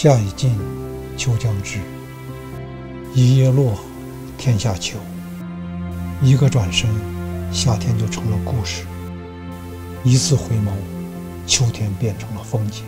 夏已尽秋将至一叶落天下秋。一个转身夏天就成了故事。一次回眸秋天变成了风景。